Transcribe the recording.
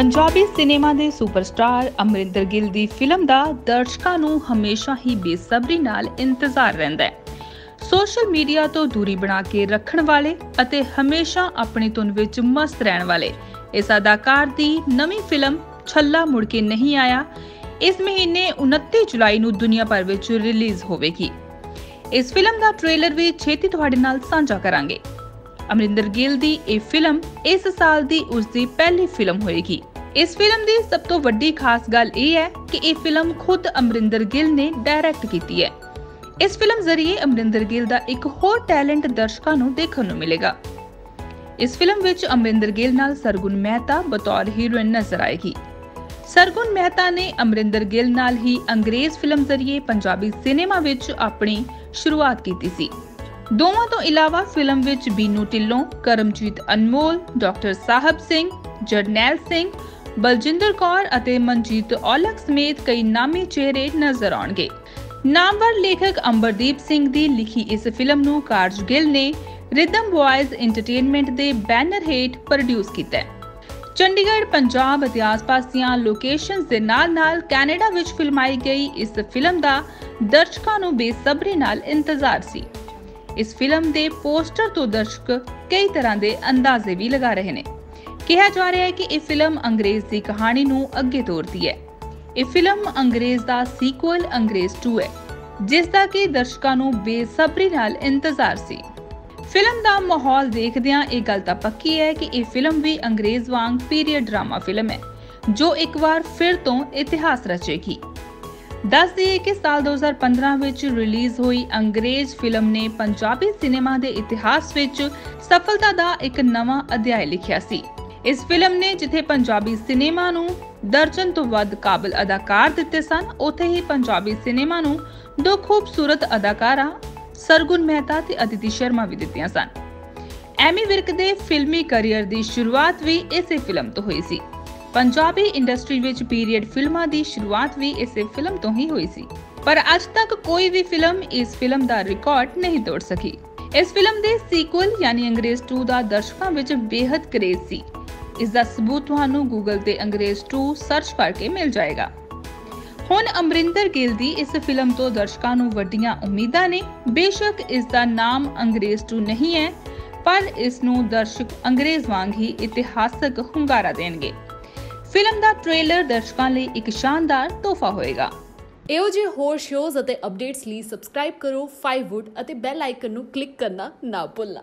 Punjabi cinema ਦੇ superstar Amrinder Gill ਦੀ film ਦਾ ਦਰਸ਼ਕਾਂ ਨੂੰ ਹਮੇਸ਼ਾ ਹੀ ਬੇਸਬਰੀ ਨਾਲ ਇੰਤਜ਼ਾਰ ਰਹਿੰਦਾ ਹੈ। ਸੋਸ਼ਲ ਮੀਡੀਆ ਤੋਂ ਦੂਰੀ ਬਣਾ ਕੇ ਰੱਖਣ ਵਾਲੇ ਅਤੇ ਹਮੇਸ਼ਾ ਆਪਣੀ ਧੁਨ ਵਿੱਚ ਮਸਤ ਰਹਿਣ ਵਾਲੇ, ਇਸ ਅਦਾਕਾਰ ਦੀ ਨਵੀਂ ਫਿਲਮ ਛੱਲਾ ਮੁੜ ਕੇ ਨਹੀਂ ਆਇਆ। ਇਸ ਮਹੀਨੇ 29 ਜੁਲਾਈ ਨੂੰ ਦੁਨੀਆ ਭਰ ਵਿੱਚ ਰਿਲੀਜ਼ ਹੋਵੇਗੀ। ਇਸ ਫਿਲਮ ਦਾ ਟ੍ਰੇਲਰ ਵੀ ਛੇਤੀ ਤੁਹਾਡੇ ਨਾਲ ਸਾਂਝਾ ਕਰਾਂਗੇ। ਅਮਰਿੰਦਰ ਗਿੱਲ ਦੀ ਇਹ ਫਿਲਮ ਇਸ ਸਾਲ ਦੀ ਉਸ ਦੀ ਪਹਿਲੀ ਫਿਲਮ ਹੋਏਗੀ। ਇਸ ਫਿਲਮ ਦੀ ਸਭ ਤੋਂ ਵੱਡੀ ਖਾਸ ਗੱਲ ਇਹ ਹੈ ਕਿ ਇਹ ਫਿਲਮ ਖੁਦ ਅਮਰਿੰਦਰ ਗਿੱਲ ਨੇ ਡਾਇਰੈਕਟ ਕੀਤੀ ਹੈ। ਇਸ ਫਿਲਮ ਜ਼ਰੀਏ ਅਮਰਿੰਦਰ ਗਿੱਲ ਦਾ ਇੱਕ ਹੋਰ ਟੈਲੈਂਟ ਦਰਸ਼ਕਾਂ ਨੂੰ ਦੇਖਣ ਨੂੰ ਮਿਲੇਗਾ। ਇਸ ਫਿਲਮ ਵਿੱਚ ਅਮਰਿੰਦਰ ਗਿੱਲ ਨਾਲ ਸਰਗੁਣ ਮਹਿਤਾ ਬਤੌਰ ਹੀਰੋਇਨ ਨਜ਼ਰ ਆਏਗੀ। ਸਰਗੁਣ ਮਹਿਤਾ ਨੇ ਅਮਰਿੰਦਰ ਗਿੱਲ ਨਾਲ ਹੀ ਅੰਗਰੇਜ਼ ਫਿਲਮ ਜ਼ਰੀਏ ਪੰਜਾਬੀ ਸਿਨੇਮਾ ਵਿੱਚ ਆਪਣੀ ਸ਼ੁਰੂਆਤ ਕੀਤੀ ਸੀ। ਦੋਵਾਂ ਤੋਂ ਇਲਾਵਾ ਫਿਲਮ ਵਿੱਚ ਬੀਨੂ ਢਿੱਲੋਂ, ਕਰਮਜੀਤ ਅਨਮੋਲ, ਡਾਕਟਰ ਸਾਹਿਬ ਸਿੰਘ, ਜਰਨੈਲ ਸਿੰਘ ਬਲਜਿੰਦਰ ਕੌਰ ਅਤੇ ਮਨਜੀਤ ਔਲਖ ਸਮੇਤ ਕਈ ਨਾਮੀ ਚਿਹਰੇ ਨਜ਼ਰ ਆਉਣਗੇ। ਨਾਮਵਰ ਲੇਖਕ ਅੰਬਰਦੀਪ ਸਿੰਘ ਦੀ ਲਿਖੀ ਇਸ ਫਿਲਮ ਨੂੰ ਕਾਰਜ ਗਿੱਲ ਨੇ ਰਿਦਮ ਬॉयਜ਼ ਐਂਟਰਟੇਨਮੈਂਟ ਦੇ ਬੈਨਰ ਹੇਠ ਪ੍ਰੋਡਿਊਸ ਕੀਤਾ ਹੈ। ਚੰਡੀਗੜ੍ਹ, ਪੰਜਾਬ ਅਤੇ ਆਸ-ਪਾਸ ਦੀਆਂ ਲੋਕੇਸ਼ਨਸ ਦੇ ਨਾਲ-ਨਾਲ ਕੈਨੇਡਾ ਵਿੱਚ ਫਿਲਮਾਈ ਗਈ ਇਸ ਫਿਲਮ ਦਾ ਦਰਸ਼ਕਾਂ ਨੂੰ ਬੇਸਬਰੀ ਨਾਲ ਇੰਤਜ਼ਾਰ ਸੀ। ਇਸ ਫਿਲਮ ਦੇ ਪੋਸਟਰ ਤੋਂ ਦਰਸ਼ਕ ਕਈ ਤਰ੍ਹਾਂ ਦੇ ਅੰਦਾਜ਼ੇ ਵੀ ਲਗਾ ਰਹੇ ਨੇ। ਕਿਹਾ ਜਾ ਰਿਹਾ ਹੈ ਕਿ ਇਹ ਫਿਲਮ ਅੰਗਰੇਜ਼ ਦੀ ਕਹਾਣੀ ਨੂੰ ਅੱਗੇ ਤੋਰਦੀ ਹੈ। ਇਹ ਫਿਲਮ ਅੰਗਰੇਜ਼ ਦਾ ਸੀਕੁਅਲ ਅੰਗਰੇਜ਼ 2 ਹੈ, ਜਿਸ ਦਾ ਕਿ ਦਰਸ਼ਕਾਂ ਨੂੰ ਬੇਸਬਰੀ ਨਾਲ ਇੰਤਜ਼ਾਰ ਸੀ। ਫਿਲਮ ਦਾ ਮਾਹੌਲ ਦੇਖਦਿਆਂ ਇਹ ਗੱਲ ਤਾਂ ਪੱਕੀ ਹੈ ਕਿ ਇਹ ਫਿਲਮ ਵੀ ਅੰਗਰੇਜ਼ ਵਾਂਗ ਪੀਰੀਅਡ ਡਰਾਮਾ ਫਿਲਮ ਹੈ, ਜੋ ਇੱਕ ਵਾਰ ਫਿਰ ਤੋਂ ਇਤਿਹਾਸ ਰਚੇਗੀ। ਦੱਸ ਦਈਏ ਕਿ ਸਾਲ 2015 ਵਿੱਚ ਰਿਲੀਜ਼ ਹੋਈ ਅੰਗਰੇਜ਼ ਫਿਲਮ ਨੇ ਪੰਜਾਬੀ ਸਿਨੇਮਾ ਦੇ ਇਤਿਹਾਸ ਵਿੱਚ ਸਫਲਤਾ ਦਾ ਇੱਕ ਨਵਾਂ ਅਧਿਆਇ ਲਿਖਿਆ ਸੀ। ਇਸ ਫਿਲਮ ਨੇ ਜਿੱਥੇ ਪੰਜਾਬੀ ਸਿਨੇਮਾ ਨੂੰ ਦਰਜਨ ਤੋਂ ਵੱਧ ਕਾਬਲ ਅਦਾਕਾਰ ਦਿੱਤੇ ਸਨ, ਉੱਥੇ ਹੀ ਪੰਜਾਬੀ ਸਿਨੇਮਾ ਨੂੰ ਦੋ ਖੂਬਸੂਰਤ ਅਦਾਕਾਰਾਂ ਸਰਗੁਣ ਮਹਿਤਾ ਤੇ ਅਦਿਤੀ ਸ਼ਰਮਾ ਵੀ ਦਿੱਤੀਆਂ ਸਨ। ਐਮੀ ਵਿਰਕ ਦੇ ਫਿਲਮੀ ਕੈਰੀਅਰ ਦੀ ਸ਼ੁਰੂਆਤ ਵੀ ਇਸੇ ਫਿਲਮ ਤੋਂ ਹੋਈ ਸੀ। ਪੰਜਾਬੀ ਇੰਡਸਟਰੀ ਵਿੱਚ ਪੀਰੀਅਡ ਫਿਲਮਾਂ ਦੀ ਸ਼ੁਰੂਆਤ ਵੀ ਇਸੇ ਫਿਲਮ ਤੋਂ ਹੀ ਹੋਈ ਸੀ। ਪਰ ਅੱਜ ਤੱਕ ਕੋਈ ਵੀ ਫਿਲਮ ਇਸ ਫਿਲਮ ਦਾ ਰਿਕਾਰਡ ਨਹੀਂ ਤੋੜ ਸਕੀ। ਇਸ ਫਿਲਮ ਦੇ ਸੀਕੁਅਲ, ਯਾਨੀ ਅੰਗਰੇਜ਼ 2 ਦਾ ਦਰਸ਼ਕਾਂ ਵਿੱਚ ਬੇहद ਕਰੇਜ਼ ਸੀ। ਇਸ ਦਾ ਸਬੂਤ ਤੁਹਾਨੂੰ ਗੂਗਲ ਤੇ ਅੰਗਰੇਜ਼ 2 ਸਰਚ ਕਰਕੇ ਮਿਲ ਜਾਏਗਾ। ਹੁਣ ਅਮਰਿੰਦਰ ਗਿੱਲ ਦੀ ਇਸ ਫਿਲਮ ਤੋਂ ਦਰਸ਼ਕਾਂ ਨੂੰ ਵੱਡੀਆਂ ਉਮੀਦਾਂ ਨੇ। ਬੇਸ਼ੱਕ ਇਸ ਦਾ ਨਾਮ ਅੰਗਰੇਜ਼ 2 ਨਹੀਂ ਹੈ, ਪਰ ਇਸ ਨੂੰ ਦਰਸ਼ਕ ਅੰਗਰੇਜ਼ ਵਾਂਗ ਹੀ ਇਤਿਹਾਸਕ ਹੁੰਗਾਰਾ ਦੇਣਗੇ। ਫਿਲਮ ਦਾ ਟ੍ਰੇਲਰ ਦਰਸ਼ਕਾਂ ਲਈ ਇੱਕ ਸ਼ਾਨਦਾਰ ਤੋਹਫਾ ਹੋਏਗਾ। ਇਹੋ ਜਿਹੇ ਹੋਰ ਸ਼ੋਜ਼ ਅਤੇ ਅਪਡੇਟਸ ਲਈ ਸਬਸਕ੍ਰਾਈਬ ਕਰੋ 5wood ਅਤੇ ਬੈਲ ਆਈਕਨ ਨੂੰ ਕਲਿੱਕ ਕਰਨਾ ਨਾ ਭੁੱਲਣਾ।